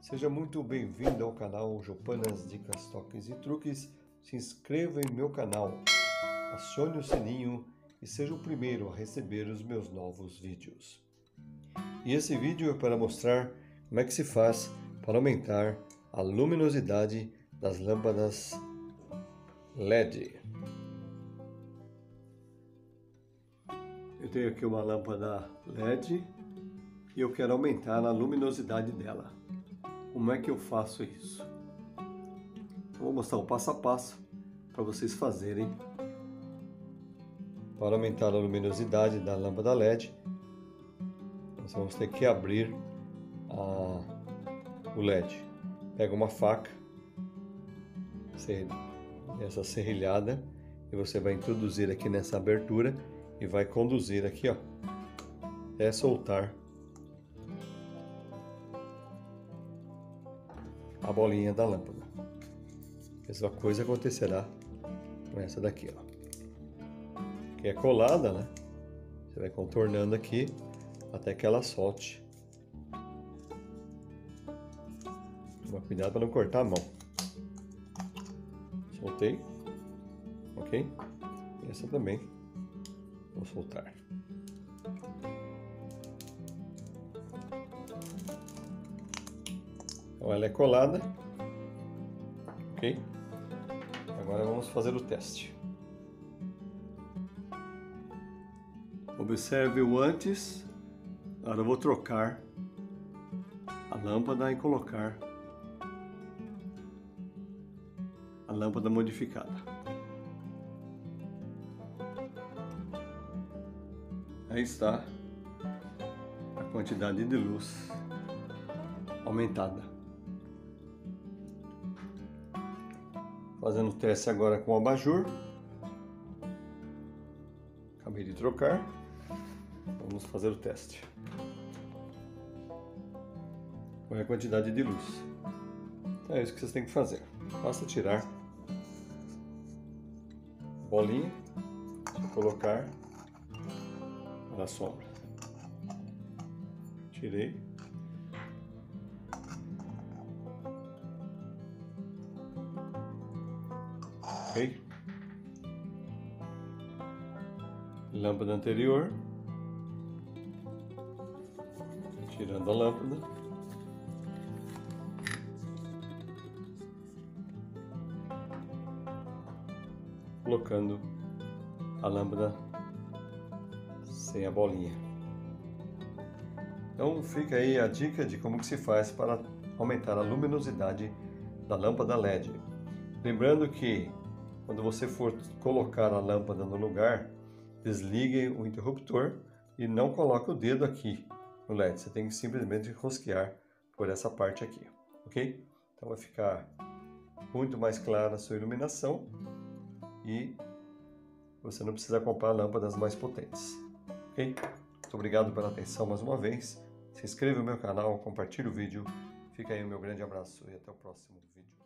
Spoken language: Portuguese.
Seja muito bem-vindo ao canal Jopanas Dicas, Toques e Truques. Se inscreva em meu canal, acione o sininho e seja o primeiro a receber os meus novos vídeos. E esse vídeo é para mostrar como é que se faz para aumentar a luminosidade das lâmpadas LED. Eu tenho aqui uma lâmpada LED e eu quero aumentar a luminosidade dela. Como é que eu faço isso? Eu vou mostrar o passo a passo para vocês fazerem para aumentar a luminosidade da lâmpada LED. Nós vamos ter que abrir a, o LED. Pega uma faca, essa serrilhada, e você vai introduzir aqui nessa abertura e vai conduzir aqui, ó, até soltar a bolinha da lâmpada. Mesma coisa acontecerá com essa daqui, ó. Que é colada, né? Você vai contornando aqui até que ela solte. Toma cuidado para não cortar a mão. Soltei. Ok? Essa também. Vou soltar. Então ela é colada. Ok? Agora vamos fazer o teste. Observe o antes. Agora eu vou trocar a lâmpada e colocar a lâmpada modificada. Aí está a quantidade de luz aumentada. Fazendo o teste agora com o abajur. Acabei de trocar. Vamos fazer o teste. Qual é a quantidade de luz? É isso que vocês têm que fazer. Basta tirar a bolinha e colocar na sombra. Tirei. Lâmpada anterior. Tirando a lâmpada. Colocando a lâmpada sem a bolinha. Então fica aí a dica de como que se faz para aumentar a luminosidade da lâmpada LED. Lembrando que quando você for colocar a lâmpada no lugar, desligue o interruptor e não coloque o dedo aqui no LED. Você tem que simplesmente rosquear por essa parte aqui, ok? Então vai ficar muito mais clara a sua iluminação e você não precisa comprar lâmpadas mais potentes, ok? Muito obrigado pela atenção mais uma vez. Se inscreva no meu canal, compartilhe o vídeo. Fica aí o meu grande abraço e até o próximo vídeo.